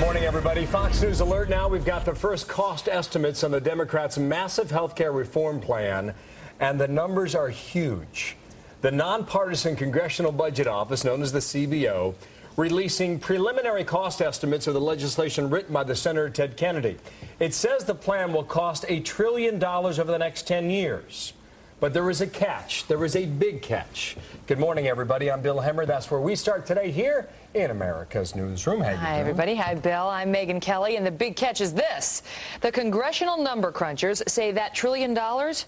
Morning, everybody. Fox News Alert now. We've got the first cost estimates on the Democrats' massive health care reform plan, and the numbers are huge. The nonpartisan Congressional Budget Office, known as the CBO, releasing preliminary cost estimates of the legislation written by the Senator Ted Kennedy. It says the plan will cost a trillion dollars over the next 10 years. But there is a catch. There is a big catch. Good morning, everybody. I'm Bill Hemmer. That's where we start today here in America's Newsroom. Hi, everybody. Hi, Bill. I'm Megyn Kelly, and the big catch is this. The congressional number crunchers say that trillion dollars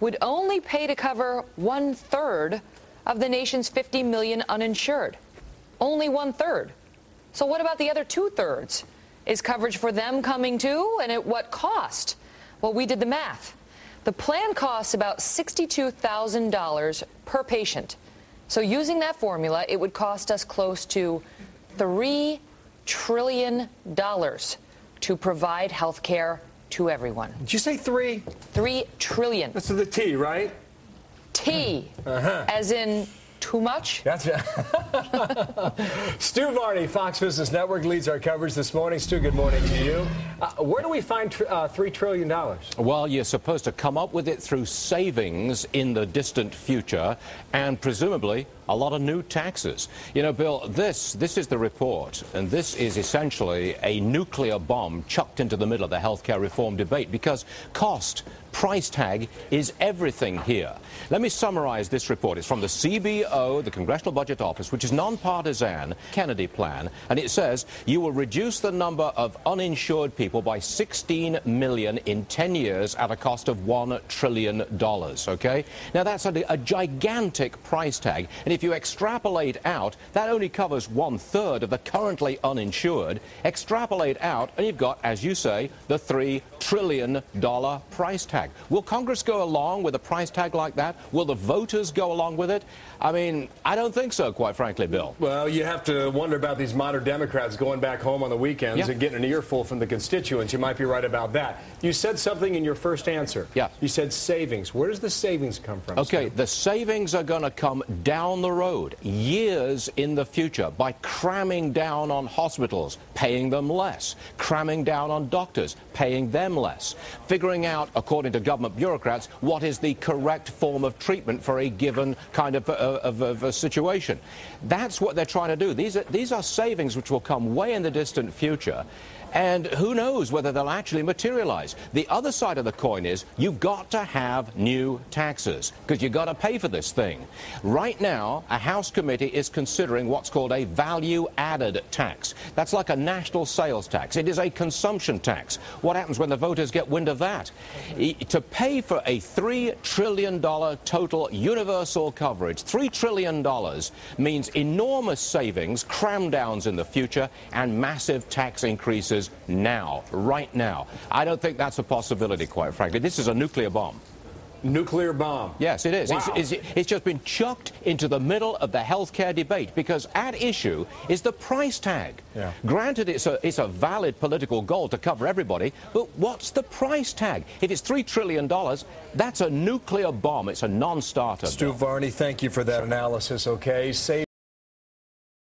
would only pay to cover one-third of the nation's 50 million uninsured. Only one-third. So what about the other two-thirds? Is coverage for them coming too, and at what cost? Well, we did the math. The plan costs about $62,000 per patient. So using that formula, it would cost us close to $3 trillion to provide health care to everyone. Did you say three? Three trillion. That's the T, right? T, uh -huh. as in too much? That's right. Stu Varney, Fox Business Network, leads our coverage this morning. Stu, good morning to you. Uh, where do we find tr uh, $3 trillion? Well, you're supposed to come up with it through savings in the distant future and presumably a lot of new taxes. You know, Bill, this, this is the report, and this is essentially a nuclear bomb chucked into the middle of the healthcare reform debate because cost, price tag is everything here. Let me summarize this report. It's from the CBO, the Congressional Budget Office, which is nonpartisan, Kennedy plan, and it says you will reduce the number of uninsured people by 16 million in 10 years at a cost of $1 trillion, okay? Now, that's a, a gigantic price tag, and if you extrapolate out, that only covers one-third of the currently uninsured. Extrapolate out, and you've got, as you say, the $3 trillion price tag. Will Congress go along with a price tag like that? Will the voters go along with it? I mean, I don't think so, quite frankly, Bill. Well, you have to wonder about these modern Democrats going back home on the weekends yeah. and getting an earful from the constituents. You might be right about that. You said something in your first answer. Yeah. You said savings. Where does the savings come from? Okay, Steve? the savings are going to come down the road, years in the future, by cramming down on hospitals, paying them less, cramming down on doctors, paying them less, figuring out, according to government bureaucrats, what is the correct form of treatment for a given kind of, uh, of, of a situation. That's what they're trying to do. These are, these are savings which will come way in the distant future. And who knows whether they'll actually materialize. The other side of the coin is you've got to have new taxes because you've got to pay for this thing. Right now, a House committee is considering what's called a value-added tax. That's like a national sales tax. It is a consumption tax. What happens when the voters get wind of that? To pay for a $3 trillion total universal coverage, $3 trillion means enormous savings, cram downs in the future, and massive tax increases now, right now. I don't think that's a possibility, quite frankly. This is a nuclear bomb. Nuclear bomb. Yes, it is. Wow. It's, it's, it's, just been chucked into the middle of the healthcare debate because at issue is the price tag. Yeah. Granted, it's a, it's a valid political goal to cover everybody, but what's the price tag? If it's $3 trillion, that's a nuclear bomb. It's a non-starter. Stu Varney, thank you for that analysis, okay? Say